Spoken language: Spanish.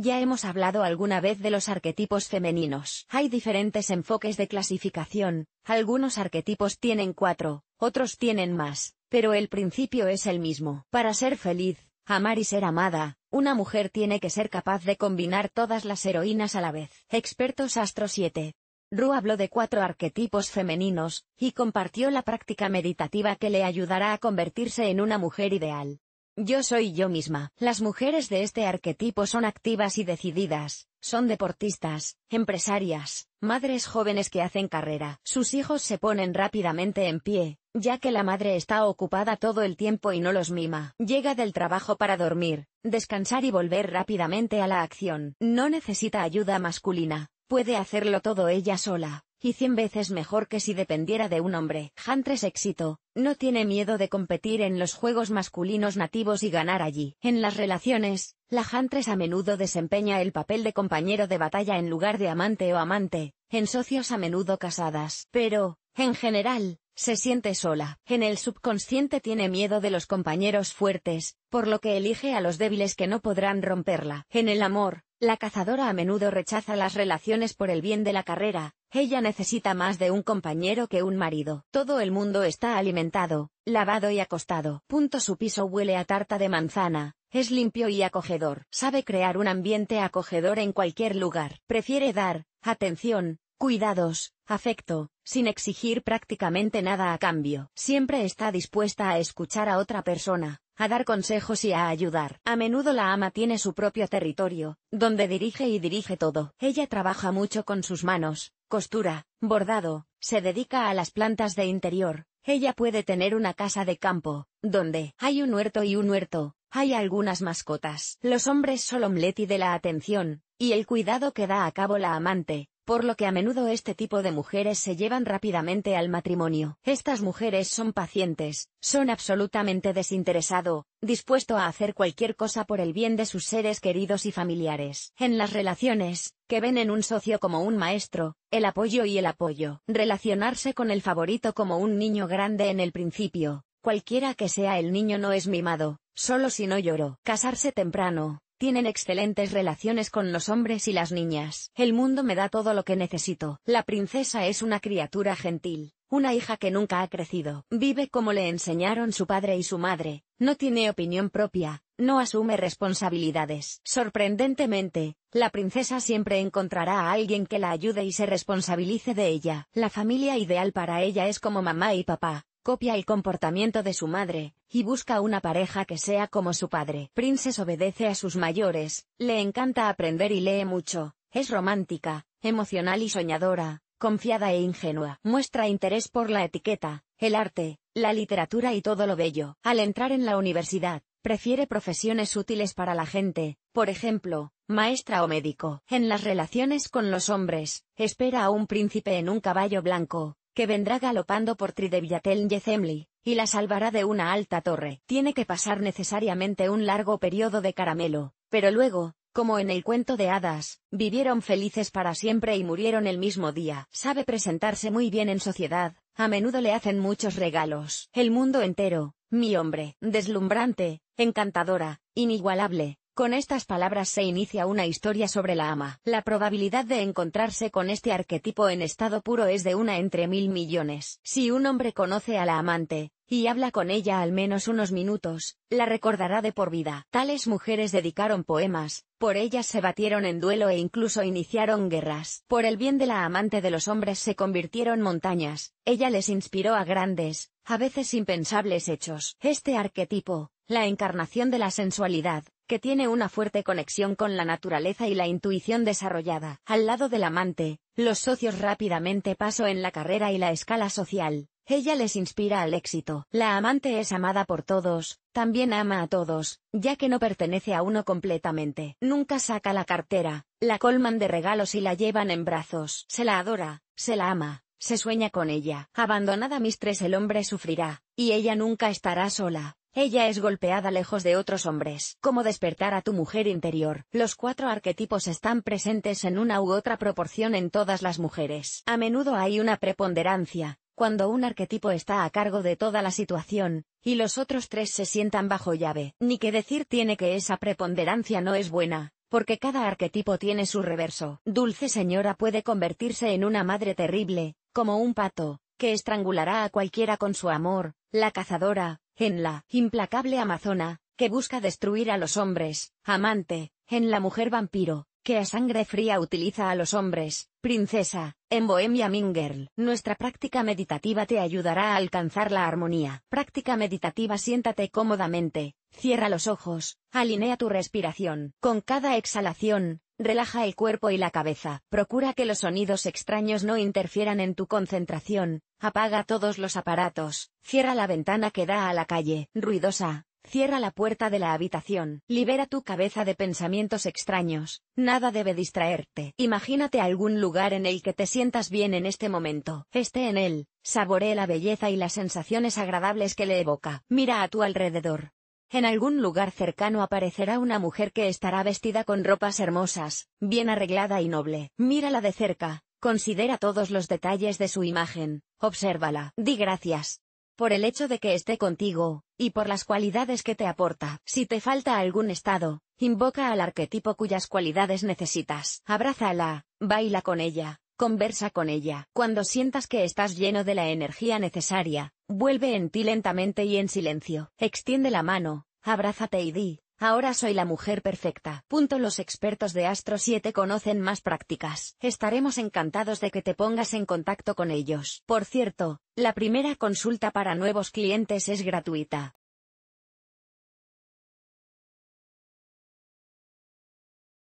Ya hemos hablado alguna vez de los arquetipos femeninos. Hay diferentes enfoques de clasificación, algunos arquetipos tienen cuatro, otros tienen más, pero el principio es el mismo. Para ser feliz, amar y ser amada, una mujer tiene que ser capaz de combinar todas las heroínas a la vez. Expertos Astro 7. Ru habló de cuatro arquetipos femeninos, y compartió la práctica meditativa que le ayudará a convertirse en una mujer ideal. Yo soy yo misma. Las mujeres de este arquetipo son activas y decididas, son deportistas, empresarias, madres jóvenes que hacen carrera. Sus hijos se ponen rápidamente en pie, ya que la madre está ocupada todo el tiempo y no los mima. Llega del trabajo para dormir, descansar y volver rápidamente a la acción. No necesita ayuda masculina, puede hacerlo todo ella sola, y cien veces mejor que si dependiera de un hombre. Huntress éxito, no tiene miedo de competir en los juegos masculinos nativos y ganar allí. En las relaciones, la Huntress a menudo desempeña el papel de compañero de batalla en lugar de amante o amante, en socios a menudo casadas. Pero, en general, se siente sola. En el subconsciente tiene miedo de los compañeros fuertes, por lo que elige a los débiles que no podrán romperla. En el amor, la cazadora a menudo rechaza las relaciones por el bien de la carrera, ella necesita más de un compañero que un marido. Todo el mundo está alimentado, lavado y acostado. Punto su piso huele a tarta de manzana, es limpio y acogedor. Sabe crear un ambiente acogedor en cualquier lugar. Prefiere dar, atención, cuidados, afecto, sin exigir prácticamente nada a cambio. Siempre está dispuesta a escuchar a otra persona, a dar consejos y a ayudar. A menudo la ama tiene su propio territorio, donde dirige y dirige todo. Ella trabaja mucho con sus manos, costura, bordado, se dedica a las plantas de interior. Ella puede tener una casa de campo, donde hay un huerto y un huerto, hay algunas mascotas. Los hombres son omleti de la atención, y el cuidado que da a cabo la amante, por lo que a menudo este tipo de mujeres se llevan rápidamente al matrimonio. Estas mujeres son pacientes, son absolutamente desinteresado, dispuesto a hacer cualquier cosa por el bien de sus seres queridos y familiares. En las relaciones, que ven en un socio como un maestro, el apoyo y el apoyo. Relacionarse con el favorito como un niño grande en el principio, cualquiera que sea el niño no es mimado, solo si no lloró. Casarse temprano, tienen excelentes relaciones con los hombres y las niñas. El mundo me da todo lo que necesito. La princesa es una criatura gentil, una hija que nunca ha crecido. Vive como le enseñaron su padre y su madre. No tiene opinión propia, no asume responsabilidades. Sorprendentemente, la princesa siempre encontrará a alguien que la ayude y se responsabilice de ella. La familia ideal para ella es como mamá y papá, copia el comportamiento de su madre, y busca una pareja que sea como su padre. Princess obedece a sus mayores, le encanta aprender y lee mucho, es romántica, emocional y soñadora, confiada e ingenua. Muestra interés por la etiqueta, el arte, la literatura y todo lo bello. Al entrar en la universidad, prefiere profesiones útiles para la gente, por ejemplo, maestra o médico. En las relaciones con los hombres, espera a un príncipe en un caballo blanco, que vendrá galopando por Trideviatel Yezemli, y la salvará de una alta torre. Tiene que pasar necesariamente un largo periodo de caramelo, pero luego, como en el cuento de hadas, vivieron felices para siempre y murieron el mismo día. Sabe presentarse muy bien en sociedad, a menudo le hacen muchos regalos. El mundo entero, mi hombre, deslumbrante, encantadora, inigualable, con estas palabras se inicia una historia sobre la ama. La probabilidad de encontrarse con este arquetipo en estado puro es de una entre mil millones. Si un hombre conoce a la amante, y habla con ella al menos unos minutos, la recordará de por vida. Tales mujeres dedicaron poemas, por ellas se batieron en duelo e incluso iniciaron guerras. Por el bien de la amante de los hombres se convirtieron montañas, ella les inspiró a grandes, a veces impensables hechos. Este arquetipo, la encarnación de la sensualidad, que tiene una fuerte conexión con la naturaleza y la intuición desarrollada. Al lado del amante, los socios rápidamente paso en la carrera y la escala social. Ella les inspira al éxito. La amante es amada por todos, también ama a todos, ya que no pertenece a uno completamente. Nunca saca la cartera, la colman de regalos y la llevan en brazos. Se la adora, se la ama, se sueña con ella. Abandonada Mistress el hombre sufrirá, y ella nunca estará sola. Ella es golpeada lejos de otros hombres. ¿Cómo despertar a tu mujer interior? Los cuatro arquetipos están presentes en una u otra proporción en todas las mujeres. A menudo hay una preponderancia, cuando un arquetipo está a cargo de toda la situación, y los otros tres se sientan bajo llave. Ni que decir tiene que esa preponderancia no es buena, porque cada arquetipo tiene su reverso. Dulce señora puede convertirse en una madre terrible, como un pato, que estrangulará a cualquiera con su amor, la cazadora, en la implacable amazona, que busca destruir a los hombres, amante, en la mujer vampiro, que a sangre fría utiliza a los hombres, princesa, en Bohemia Mingirl. Nuestra práctica meditativa te ayudará a alcanzar la armonía. Práctica meditativa siéntate cómodamente, cierra los ojos, alinea tu respiración. Con cada exhalación, relaja el cuerpo y la cabeza. Procura que los sonidos extraños no interfieran en tu concentración, apaga todos los aparatos, cierra la ventana que da a la calle, ruidosa, Cierra la puerta de la habitación. Libera tu cabeza de pensamientos extraños. Nada debe distraerte. Imagínate algún lugar en el que te sientas bien en este momento. Esté en él. Saboree la belleza y las sensaciones agradables que le evoca. Mira a tu alrededor. En algún lugar cercano aparecerá una mujer que estará vestida con ropas hermosas, bien arreglada y noble. Mírala de cerca, considera todos los detalles de su imagen, obsérvala, di gracias, por el hecho de que esté contigo, y por las cualidades que te aporta. Si te falta algún estado, invoca al arquetipo cuyas cualidades necesitas. Abrázala, baila con ella, conversa con ella. Cuando sientas que estás lleno de la energía necesaria, vuelve en ti lentamente y en silencio. Extiende la mano, abrázate y di, Ahora soy la mujer perfecta. Punto los expertos de Astro 7 conocen más prácticas. Estaremos encantados de que te pongas en contacto con ellos. Por cierto, la primera consulta para nuevos clientes es gratuita.